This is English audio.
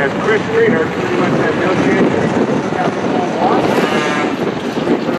As Chris Greener pretty much had no chance.